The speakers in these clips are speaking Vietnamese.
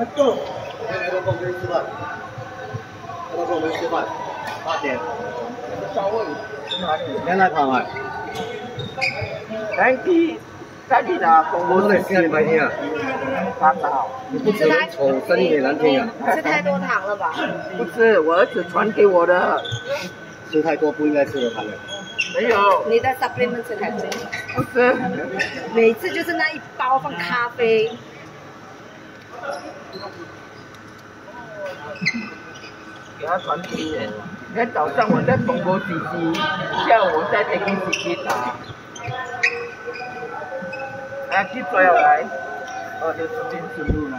快走！来到旁边吃饭，来到旁边吃饭，八点。稍微哪里？你来看看。来去，再去哪？我在心里白天啊。发烧。你不吃丑，身体也难听啊。吃太多糖了吧？不是，我儿子传给我的。吃太多不应该吃的糖的。没有。你的 supplement 吃太多。不是。每次就是那一包放咖啡。给他传给你。你看早上我在广播洗机，下午我在北京洗机打。啊，去追我来。哦，就这边顺路了，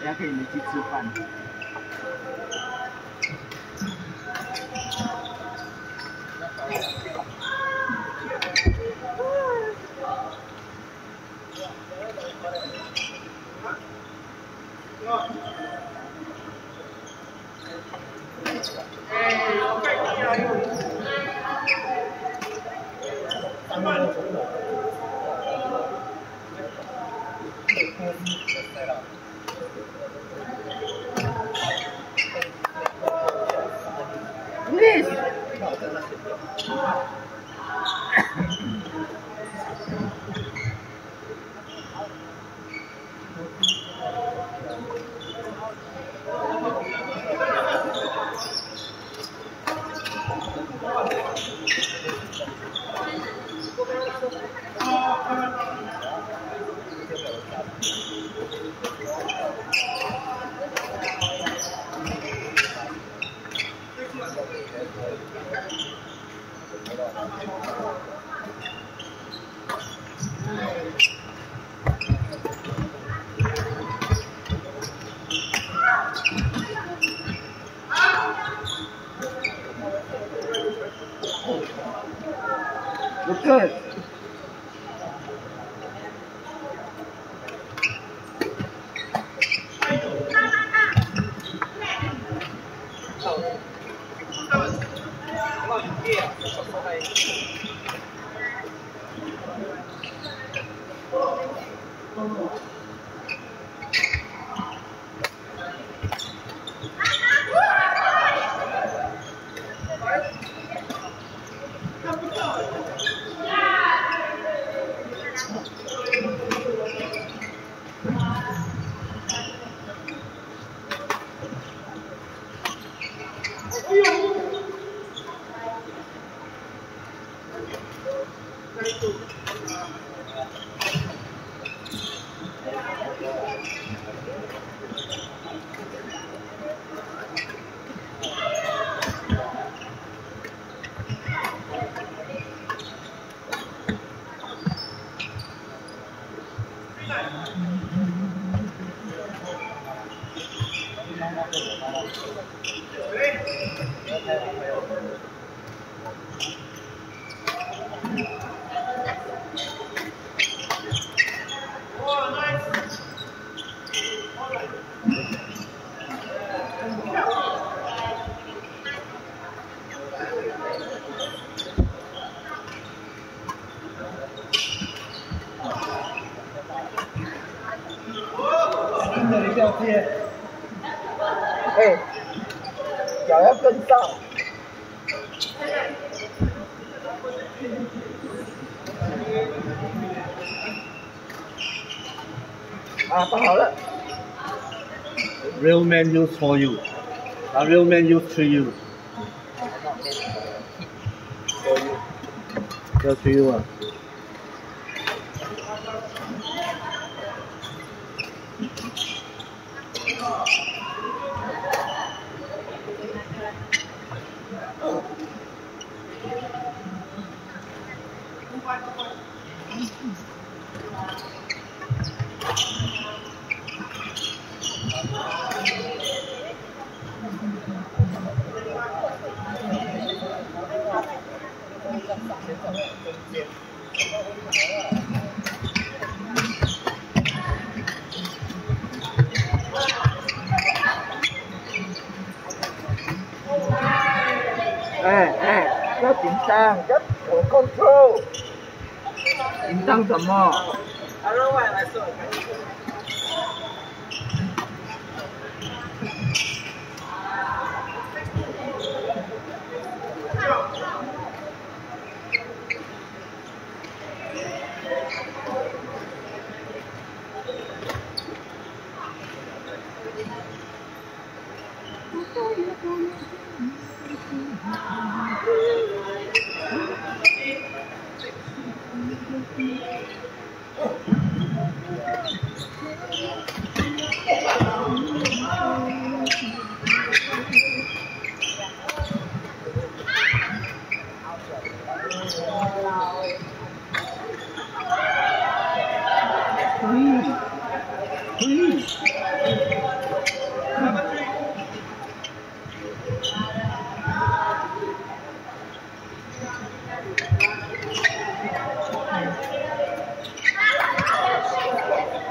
等下可以你去吃饭。Come. Good. kia Ê Trời ơi kinh sao À tao hỏi Real men use for you. A real men use to you. Go to you à à, à, rất chỉnh sang, rất control. 紧张什么？Oh.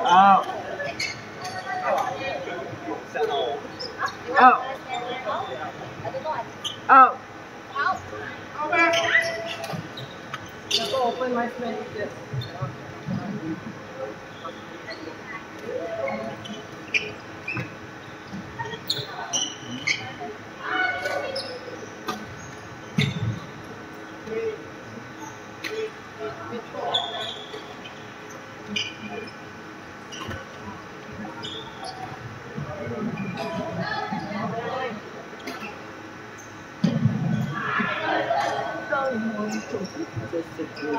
Oh. Oh. Oh. Open my with this. six years.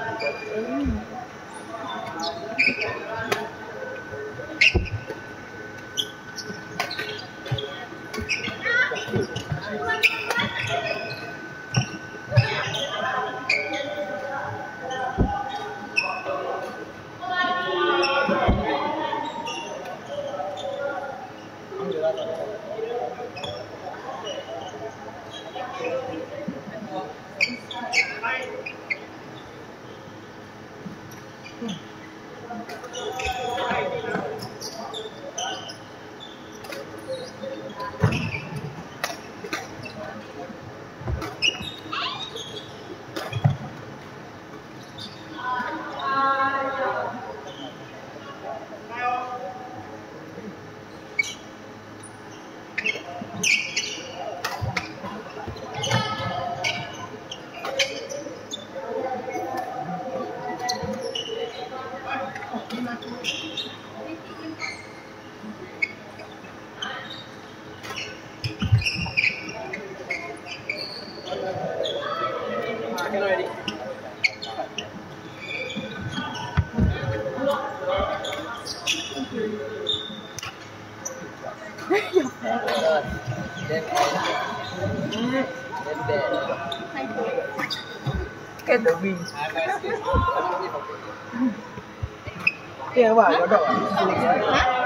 Cái đồ wing. Kia các bạn có đậu? À?